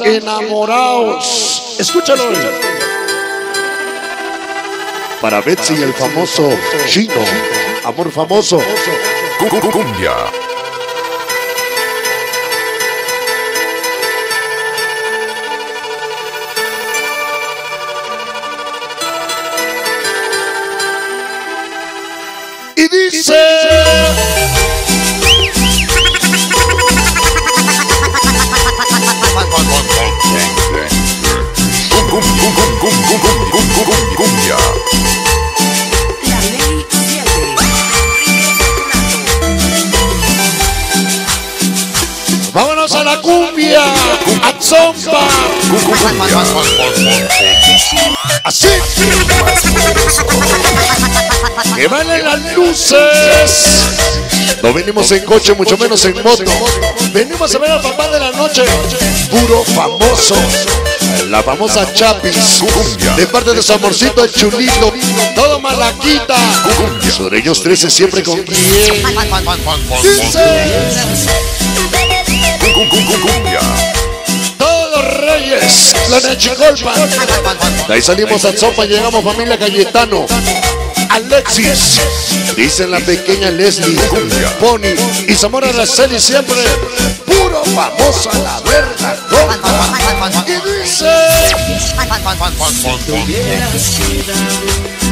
Enamorados. Escúchalo. Para Betsy el famoso chino. Amor famoso. Cumbia. Y dice. La cumbia. A zomba. Así. Que valen las luces. No venimos en coche, mucho menos en moto. Venimos a ver al papá de la noche. Puro famoso. La famosa Chapis. De parte de su amorcito el chulito. Todo malaquita. Sureños 13 siempre con. Dice. Cumbia. Todos los reyes. La Nachicolpa. De ahí salimos a Zopa, llegamos familia Cayetano. Alexis, dice la pequeña Leslie, Pony y Zamora Araceli siempre puro famoso a la verga. compa. Y dice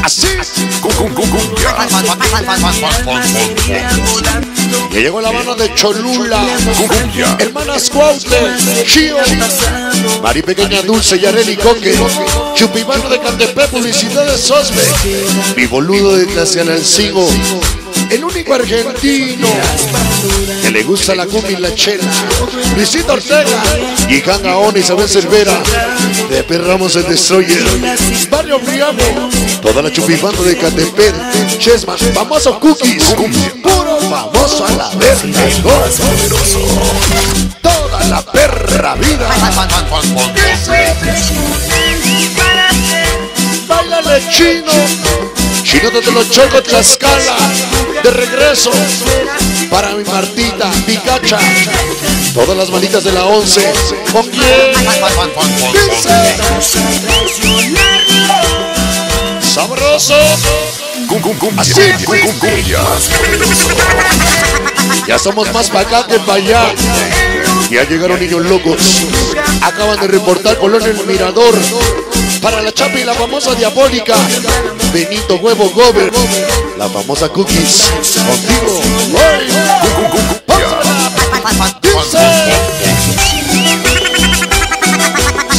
así, que llegó la mano de Cholula, hermanas Cuautle, Chio, Mari Pequeña Dulce, Yareli Coque, Chupimano de Cantepé, Publicidad de Sosbe, mi boludo de Tlacianalcingo, el único argentino que le gusta la cumbia y la chela, Luisito Ortega, y Gaona Isabel Cervera, de Perramos el Destroyer, Barrio Briamo, toda la chupimano de Catepec, Chesman, famoso Cookies, puro famoso a la verga, toda la perra vida. Chino, chino desde los chocos Tlaxcala, de regreso para mi Martita, Picacha, todas las manitas de la 11, ¿con quién? Dice, sabroso, así, ya somos más para acá que para allá. Ya llegaron niños locos. Acaban de reportar Colón el Mirador. Para la chapa y la famosa diabólica. Benito Huevo Gober. La famosa Cookies. Contigo.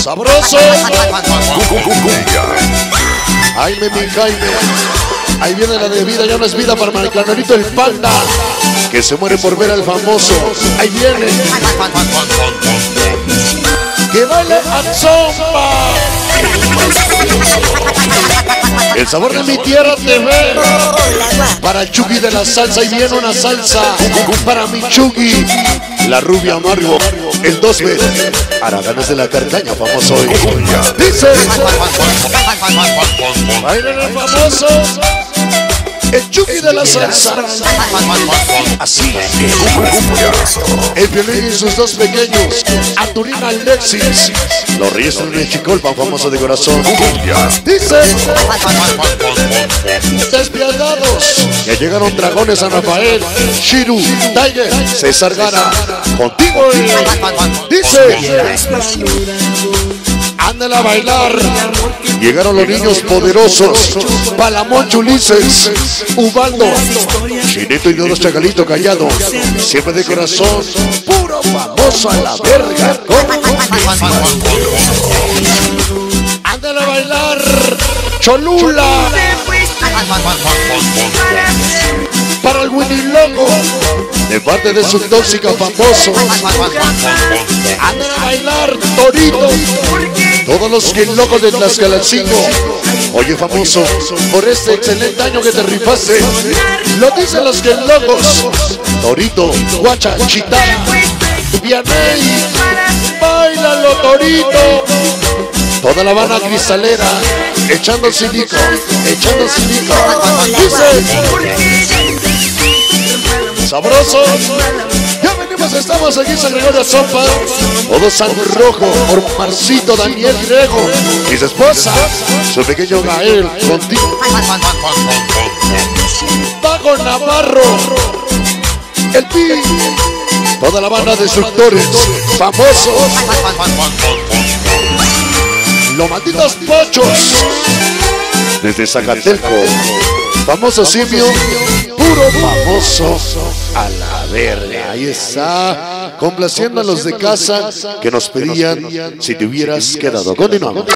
Sabroso. Jaime mi Jaime. Ahí viene la de vida, ya no es vida para el clanonito el panda. Que se muere por ver al famoso. Ahí viene. Que baile a zomba. El sabor de mi tierra te ve. Para el Chucky de la salsa y viene una salsa. Para mi Chucky. La rubia amargo. El 2B. Araganes de la Carcaña, famoso hoy. Dice. Bailen el famoso. El Chucky de la salsa. Así. El violín y sus dos pequeños. Arturina Alexis. Los reyes del Mexicolpa, famoso de corazón. Dice. Despiadados. Ya llegaron dragones a Rafael. Shiru. Tiger. César Gara. Contigo. eh. Dice. Ándale a bailar. Llegaron los niños poderosos. Palamón Ulises. Ubaldo. Chinito y los Chagalito Callado. Siempre de corazón. Puro famoso a la verga. Ándale a bailar. Cholula. Para el Winnie Loco. De parte de su tóxica famoso. Ándale a bailar. Torito. Todos los que locos de Tlaxcalancingo. Oye, famoso, por este excelente año que te rifaste, lo dicen los que locos. Torito, Guacha, Chita, Vianey, bailalo, Torito. Toda la Habana cristalera, echando silico, echando silico. Dice, Sabroso. Venimos, estamos aquí San Gregorio Sopa. Todo San Rojo, por Marcito Daniel Grego y su esposa, su pequeño Gael, contigo. Pago Navarro, el Pi, toda la banda de destructores, famosos, los malditos pochos, desde Zacatelco, famoso simio, puro famoso a la verga. Ahí está, complaciendo a los de casa que nos pedían si te hubieras quedado. Continuamos.